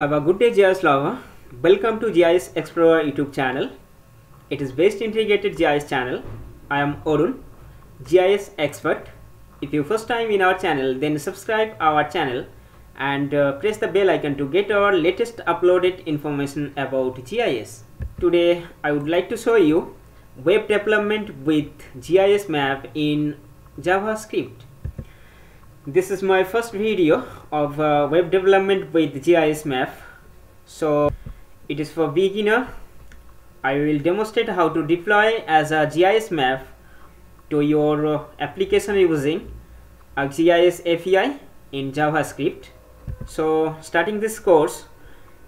Have a good day GIS lover. Welcome to GIS Explorer YouTube channel. It is based integrated GIS channel. I am Arun, GIS expert. If you first time in our channel then subscribe our channel and uh, press the bell icon to get our latest uploaded information about GIS. Today I would like to show you web development with GIS map in JavaScript. This is my first video of uh, web development with GIS map. So it is for beginner. I will demonstrate how to deploy as a GIS map to your uh, application using ArcGIS API in JavaScript. So starting this course,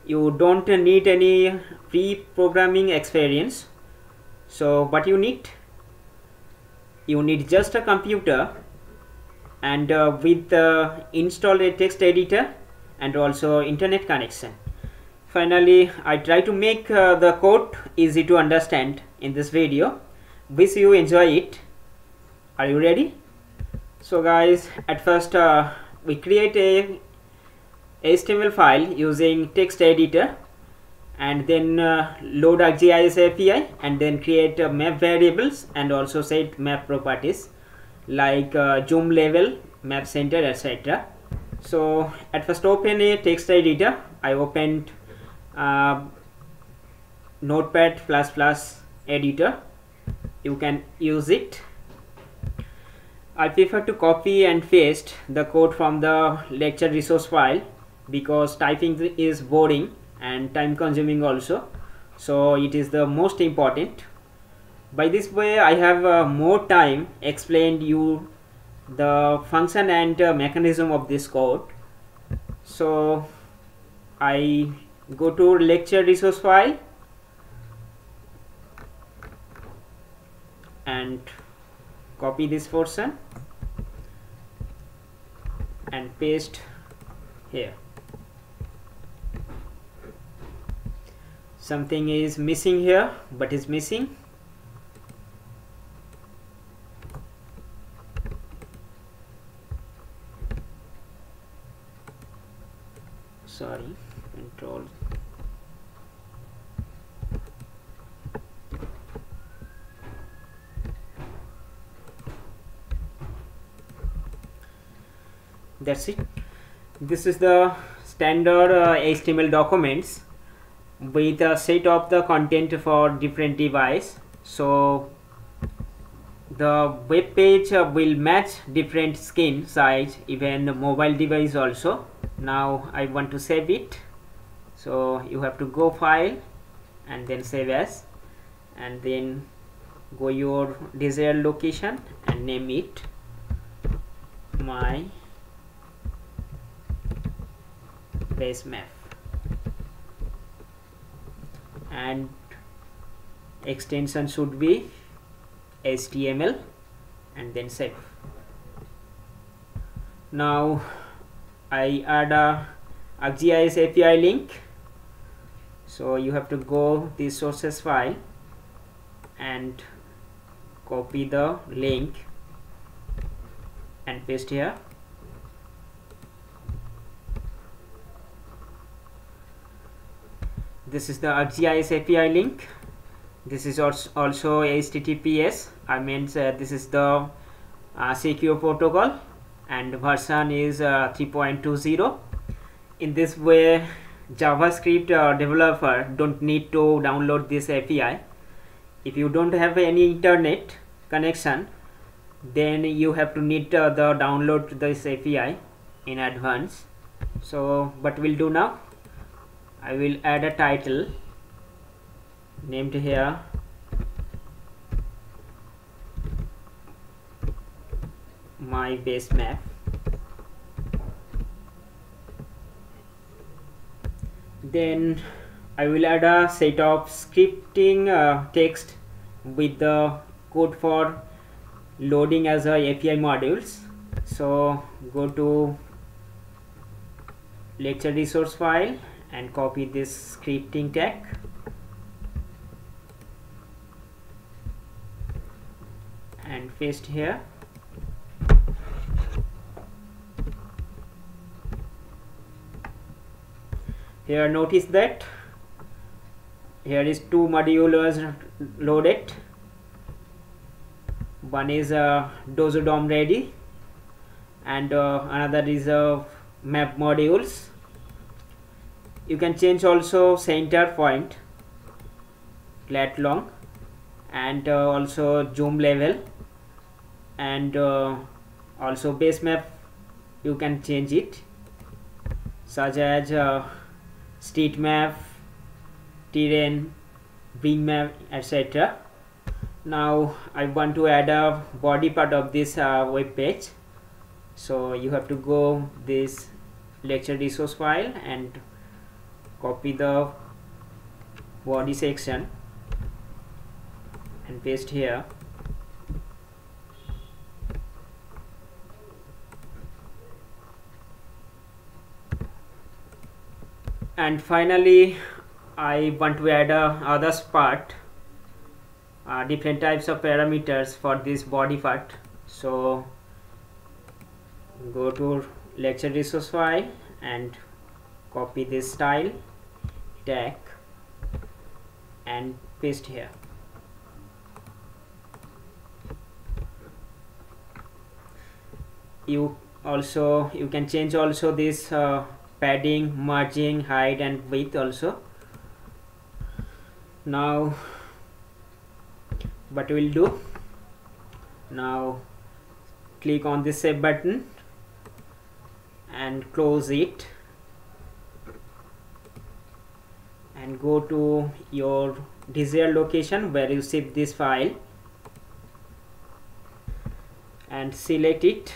you don't need any pre-programming experience. So what you need? You need just a computer and uh, with uh, install a text editor and also internet connection. Finally i try to make uh, the code easy to understand in this video. Wish you enjoy it. Are you ready? So guys at first uh, we create a html file using text editor and then uh, load gis API and then create uh, map variables and also set map properties like uh, zoom level map center etc so at first open a text editor. I opened uh, notepad plus plus editor. You can use it. I prefer to copy and paste the code from the lecture resource file because typing is boring and time consuming also. So it is the most important by this way I have uh, more time explained you the function and uh, mechanism of this code. So I go to lecture resource file and copy this portion and paste here. Something is missing here but is missing control. That's it. This is the standard uh, html documents with a set of the content for different device. So the web page uh, will match different skin size even mobile device also. Now I want to save it so you have to go file and then save as and then go your desired location and name it my base map. And extension should be HTML and then save. Now I add a ArcGIS API link so you have to go the sources file and copy the link and paste here. This is the ArcGIS API link. This is also, HTTPS I mean uh, this is the uh, secure protocol and version is uh, 3.20 in this way javascript uh, developer don't need to download this api if you don't have any internet connection then you have to need uh, the download this api in advance. So what we'll do now i will add a title named here. My base map then I will add a set of scripting uh, text with the code for loading as a API modules. So go to lecture resource file and copy this scripting tag. And paste here here notice that. Here is two modules loaded. One is a uh, ready and uh, another is a uh, map modules. You can change also center point lat long and uh, also zoom level and uh, also base map. You can change it such as uh, street map terrain beam map etc now I want to add a body part of this uh, web page. So you have to go this lecture resource file and copy the body section and paste here and finally I want to add a others part uh, different types of parameters for this body part. So go to lecture resource file and copy this style tag and paste here. You also you can change also this uh, padding margin height and width also. Now what we'll do? Now click on this save button and close it and go to your desired location where you save this file and select it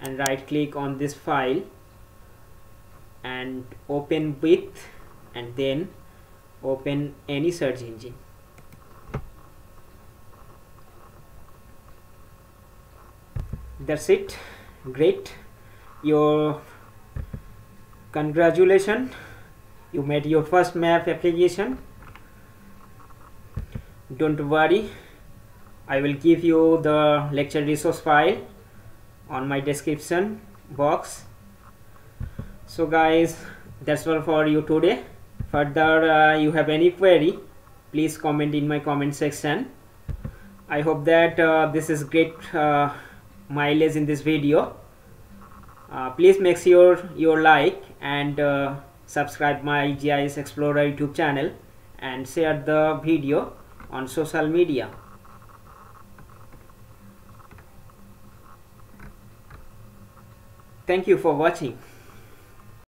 and right click on this file and open with and then open any search engine. That's it. Great. Your congratulations you made your first map application. Don't worry. I will give you the lecture resource file on my description box so guys that's all for you today. Further uh, you have any query please comment in my comment section. I hope that uh, this is great uh, mileage in this video. Uh, please make sure you like and uh, subscribe my GIS Explorer YouTube channel and share the video on social media. Thank you for watching